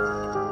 아!